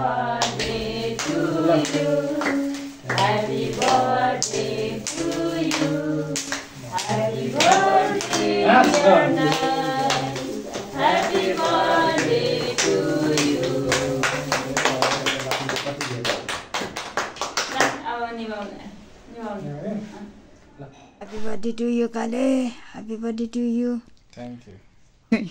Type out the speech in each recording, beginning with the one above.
Birthday to you. Happy birthday to you. Happy birthday, Happy birthday to you. Happy birthday to you, Kale. Happy birthday to you. Thank you.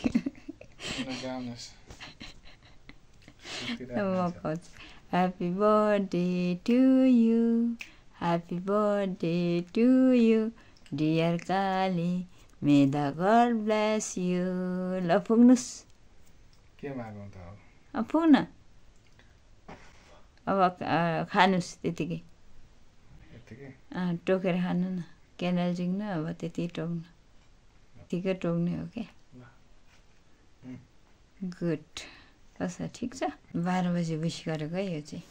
Happy birthday to you. Dear Kali, may the God bless you. ल पुग्नुहोस् के मागौँ त अब पुग्न अब खानुहोस् त्यतिकै टोकेर खानु न क्यान्डल जिग्नु अब त्यति टोक्नु ठिकै टोक्ने हो क्या गुड कसो ठिक छ? बाह्र बजी विस गरेको है यो चाहिँ।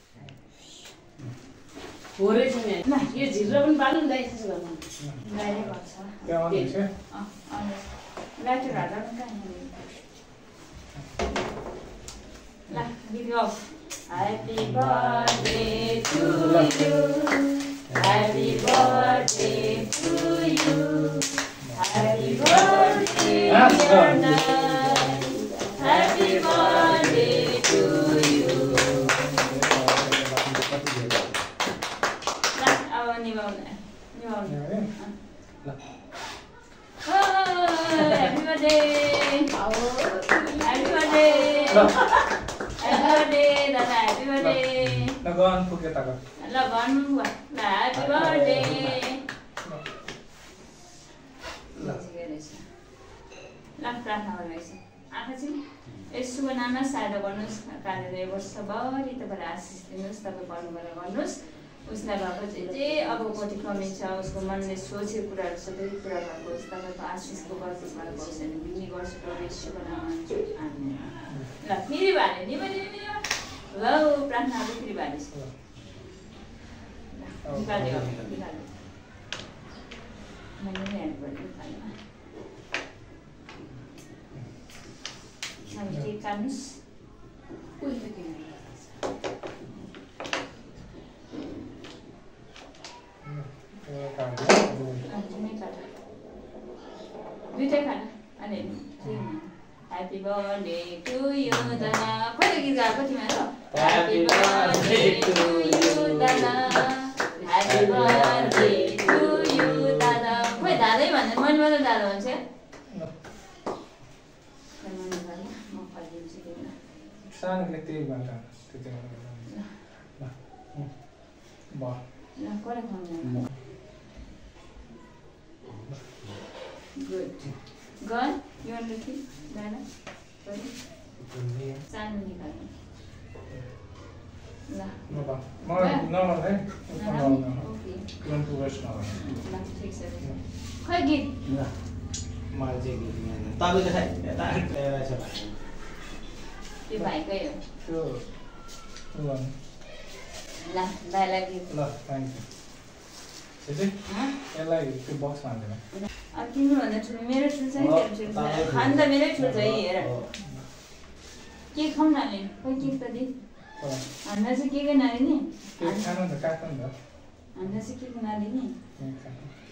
Happy birthday to you. Happy निभाउनु निभाउनु दादा! गन त ल ल ह्याप्पी बर्थडे ल प्रार्थना गर्नुहोस् आँखा चाहिँ सहायता गर्नुहोस् वर्षभरि तपाईँलाई आशिष दिनुहोस् तपाईँ भन्नुभएर गर्नुहोस् उसलाई भएको जे जे अब कति कमी छ उसको मनले सोचेको कुराहरू सबै पुरा भएको होस् तपाईँको आशिषको मलाई होस् भने बिक्री गर्छु प्रवेश शुभ नाम ल फेरि भाले नि भने ल प्रार्थना फेरि भाले निकाल्यो निकाल्यो। मैले नै ह्याप्पी बर्थडे टु यु दादा कहिले गीत गाएको तिमीहरू ह्याप्पी बर्थडे टु यु दादा ह्याप्पी बर्थडे टु यु दादा खोइ दादै भन्दैन मैले मात्रै दादा भन्छ सानोले त्यही त्यति ल भयो कसले खुवाउनु गुड गन ओके तुरन्त वेस्ट नभए ल ठिक छ खै गीत मलाई चाहिँ गीत खै यता त्यो भाइकै हो त्यो। ल गीत ल थ्याङ्क यू? यसलाई त्यो बक्समा हालिदिनु अब तिमीभन्दा ठुलो मेरो ठुलो छ नि तेरो ठुलो छ खानु त मेरै ठुलो छ है हेर के खाउँ खोइ के त दि हान्दा चाहिँ के के नानी नि त्यो खानु नि त काट्नु नि त हान्दा चाहिँ के को नानी नि त्यही खानु।